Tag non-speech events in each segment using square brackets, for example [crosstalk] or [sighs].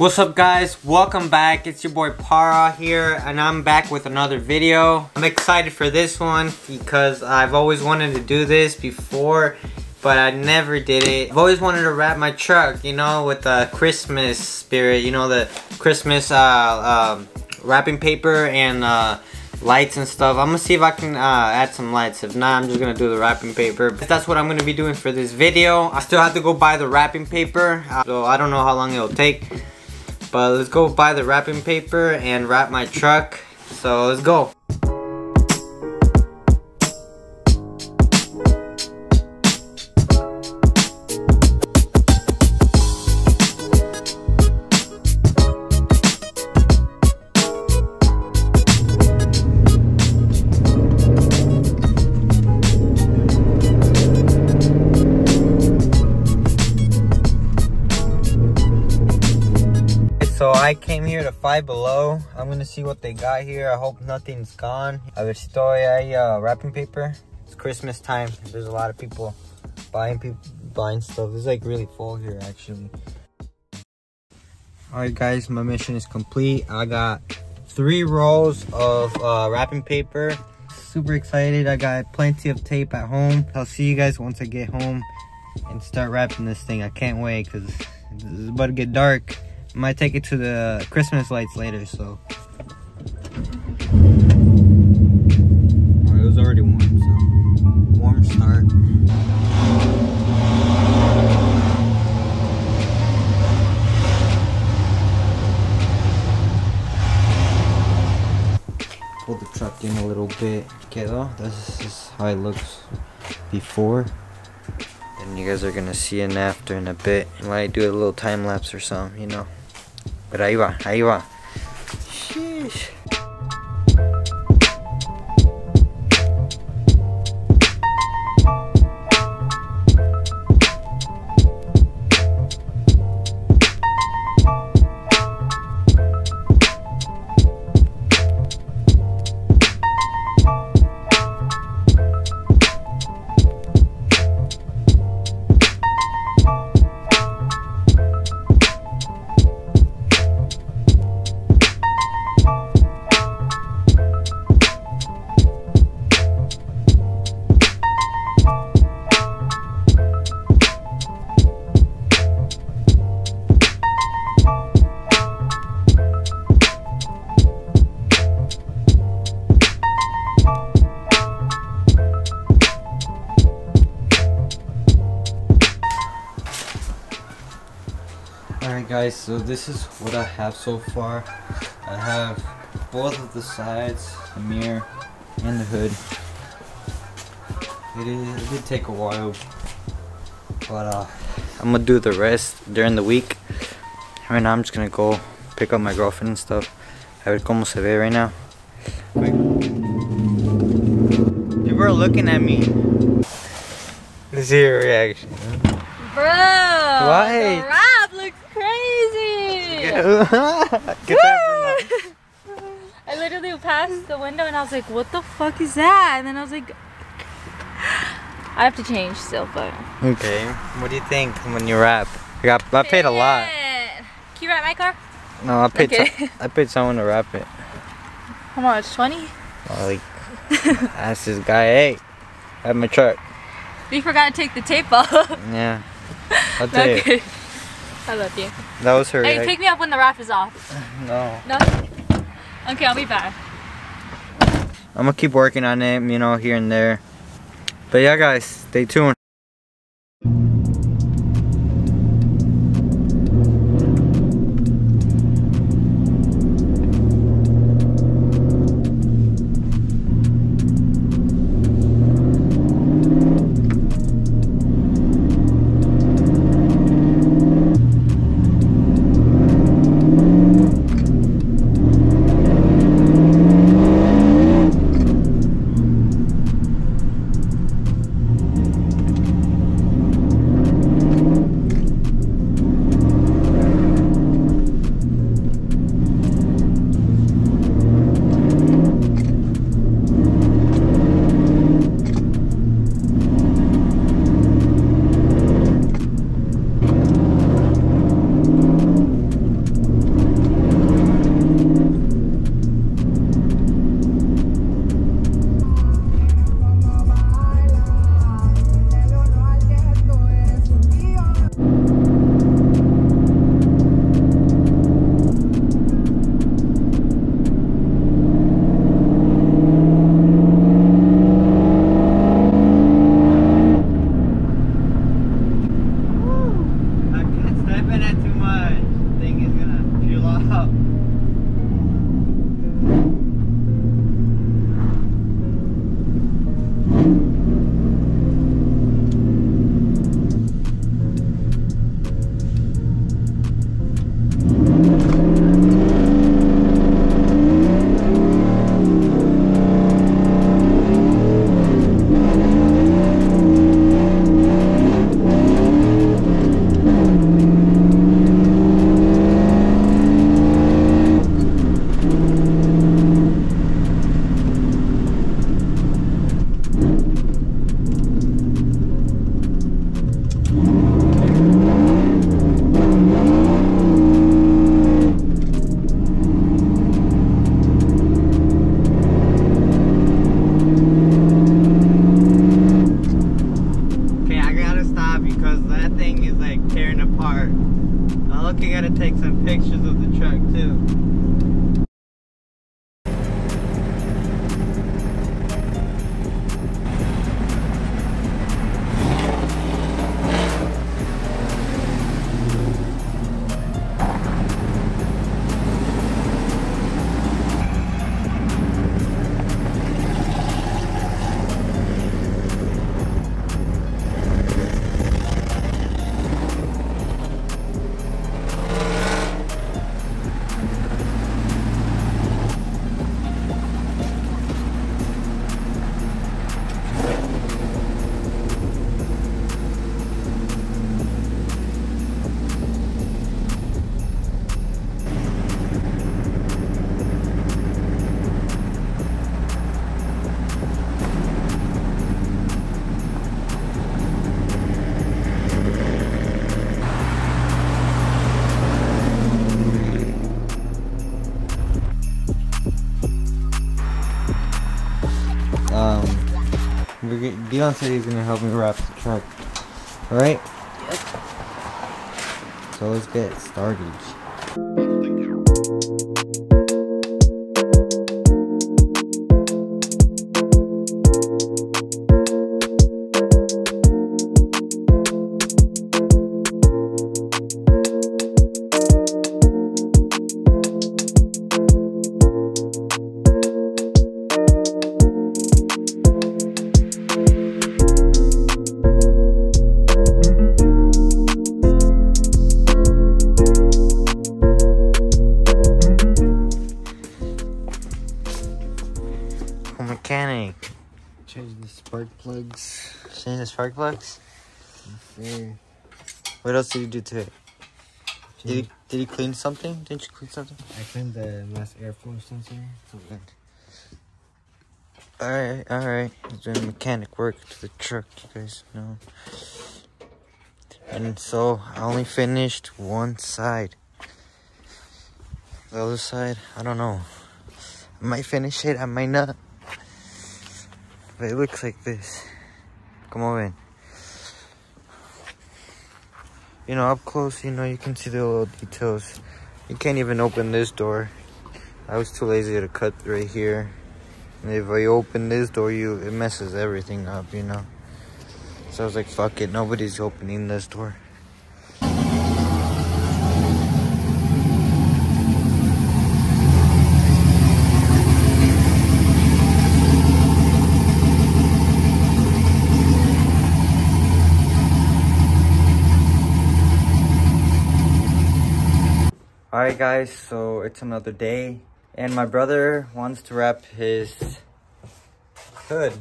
What's up guys? Welcome back. It's your boy Parra here and I'm back with another video. I'm excited for this one because I've always wanted to do this before but I never did it. I've always wanted to wrap my truck, you know, with the Christmas spirit, you know, the Christmas uh, um, wrapping paper and uh, lights and stuff. I'm gonna see if I can uh, add some lights. If not, I'm just gonna do the wrapping paper. But that's what I'm gonna be doing for this video. I still have to go buy the wrapping paper, uh, so I don't know how long it'll take. But let's go buy the wrapping paper and wrap my truck. So let's go. Five Below. I'm gonna see what they got here. I hope nothing's gone. A ver si todavía hay uh, wrapping paper. It's Christmas time. There's a lot of people buying people buying stuff. It's like really full here actually. Alright guys, my mission is complete. I got three rolls of uh, wrapping paper. Super excited. I got plenty of tape at home. I'll see you guys once I get home and start wrapping this thing. I can't wait because it's about to get dark. I might take it to the Christmas lights later, so. Oh, it was already warm, so. Warm start. Pull the truck in a little bit. Quedó. This is how it looks before. And you guys are gonna see an after in a bit. I might do a little time lapse or something, you know. Pero ahí va, ahí va. Guys, so this is what I have so far. I have both of the sides, the mirror, and the hood. It, is, it did take a while, but uh, I'm gonna do the rest during the week. Right now I'm just gonna go pick up my girlfriend and stuff. A ver cómo se ve right now. People are looking at me. Let's see your reaction. Bro, Why? the wrap looks crazy. [laughs] Get that [laughs] I literally passed the window and I was like, what the fuck is that? And then I was like, I have to change still, but. Okay. What do you think when you wrap? I got I paid a lot. Can you wrap my car? No, I paid Okay. I paid someone to wrap it. How much? 20? Oh, like ask this guy, hey, at my truck. You forgot to take the tape off. Yeah. [laughs] I'll tell you. I love you. That was her. Hey, reac- pick me up when the wrap is off. [sighs] no. No? Okay, I'll be back. I'm gonna keep working on it, you know, here and there. But yeah, guys, stay tuned. Get, Dion said he's gonna help me wrap the truck. Alright? Yep. So let's get started. Mechanic. Change the spark plugs. Change the spark plugs? What else did you do to it? Did he, did he clean something? Didn't you clean something? I cleaned the mass airflow sensor. So good. Alright, alright. He's doing mechanic work to the truck, you guys know. And so I only finished one side. The other side, I don't know. I might finish it, I might not. It looks like this. Come on in. You know, up close, you know, you can see the little details. You can't even open this door. I was too lazy to cut right here. And if I open this door, you it messes everything up, you know. So I was like, fuck it, nobody's opening this door. Alright guys, so it's another day and my brother wants to wrap his hood.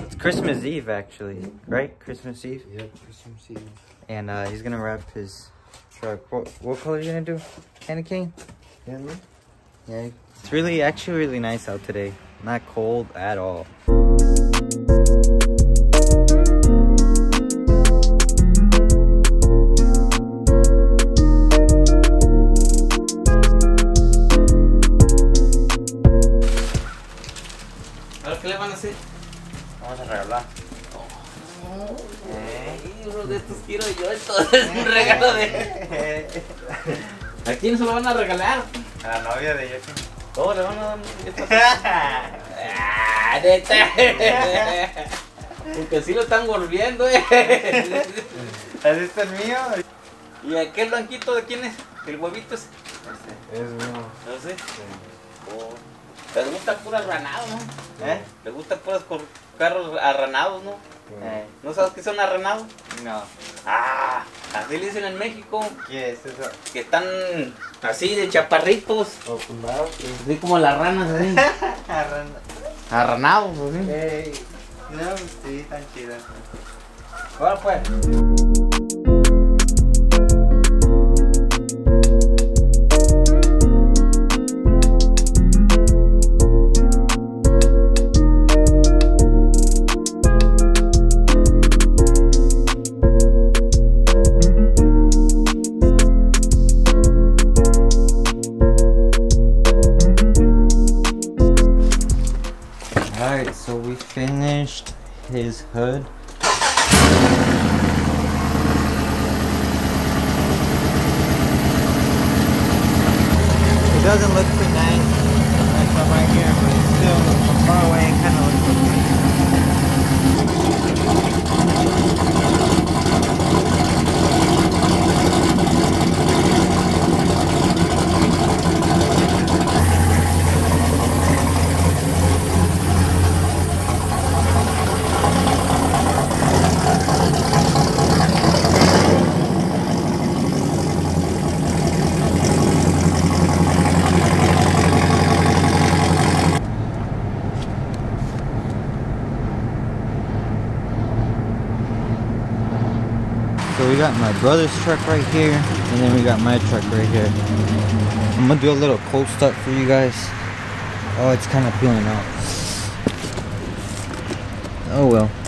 It's Christmas Eve actually, right? Christmas Eve. Yep, Christmas Eve. And uh, he's gonna wrap his truck. What, what color are you gonna do? Candy cane? Yeah. Yeah, it's really, actually really nice out today. Not cold at all. Estos quiero yo, entonces un regalo de... ¿A quién se lo van a regalar? A la novia de Jeffy. ¿Cómo le van a dar? [laughs] Ah, neta. Porque así lo están volviendo, eh. ¿Has visto el mío? ¿Y aquel blanquito de quién es? ¿El huevito es? Es mío. No sé. Oh. Les gusta puras ranados, ¿no? ¿Eh? Les gustan puras cor- carros arranados, ¿no? Eh, ¿No sabes qué son arranados? no. Ah, así le dicen en México. ¿Qué es eso? Que están así de chaparritos. O fundado. Así como las ranas, así. Arrando. Arranados, así. Ey, no, pues sí, tan chidas. Ahora pues. good. It doesn't look too nice, like from right here, but it's still from far away we got my brother's truck right here, and then we got my truck right here. I'm gonna do a little cold start for you guys. Oh, it's kind of peeling out. Oh well.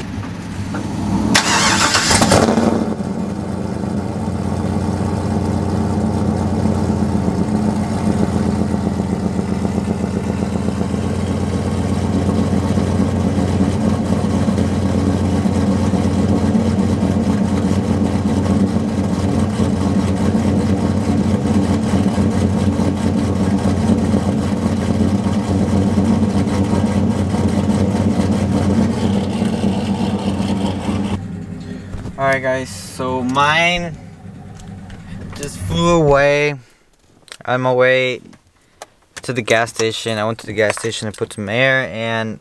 Alright guys, so mine just flew away. On my way to the gas station. I went to the gas station to put some air and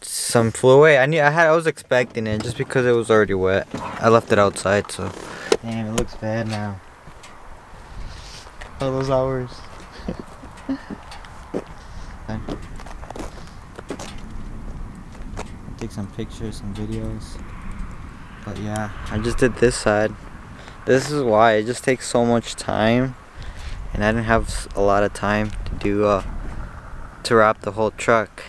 some flew away. I knew I had I was expecting it just because it was already wet. I left it outside so Damn it looks bad now. All those hours. [laughs] Take some pictures, some videos. But yeah, I just did this side. This is why it just takes so much time, and I didn't have a lot of time to do uh to wrap the whole truck,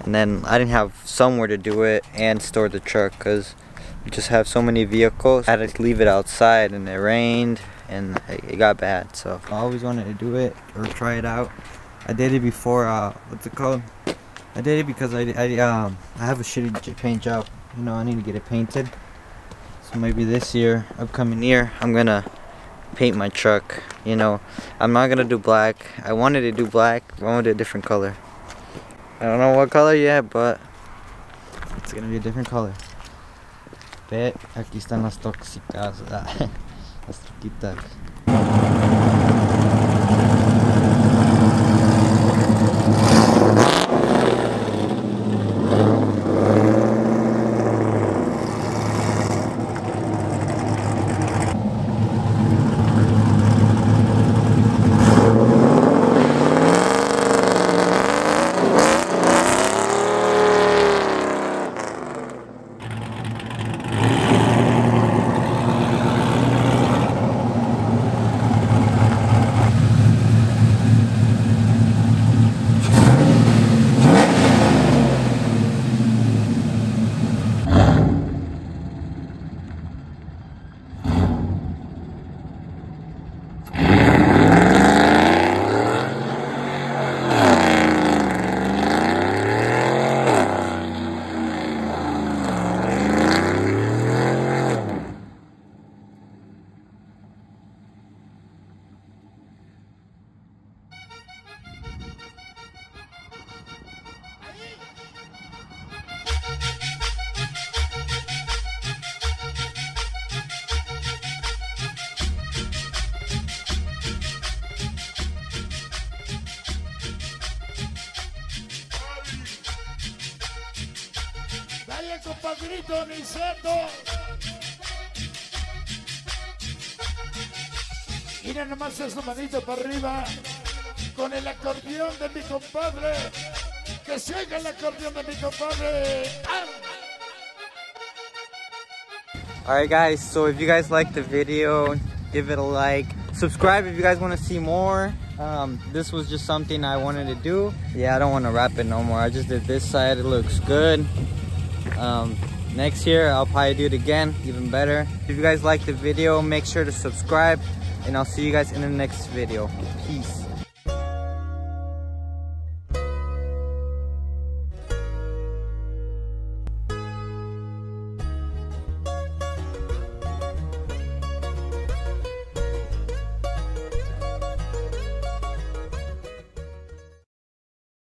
and then I didn't have somewhere to do it and store the truck because we just have so many vehicles. I had to leave it outside, and it rained, and it got bad. So I always wanted to do it or try it out. I did it before. Uh, what's it called? I did it because I, I um I have a shitty paint job. You know, I need to get it painted. So maybe this year, upcoming year, I'm gonna paint my truck. You know, I'm not gonna do black. I wanted to do black. I wanted a different color. I don't know what color yet, but it's gonna be a different color. Ve aquí están las tóxicas. Ah, [laughs] las chiquitas. Niceto. Mira nomás para arriba con el acordeón de mi compadre. Que el acordeón de mi compadre. Alright guys, so if you guys like the video, give it a like. Subscribe if you guys want to see more. Um, this was just something I wanted to do. Yeah, I don't want to wrap it no more. I just did this side. It looks good. Um, next year, I'll probably do it again, even better. If you guys like the video, make sure to subscribe. And I'll see you guys in the next video. Peace.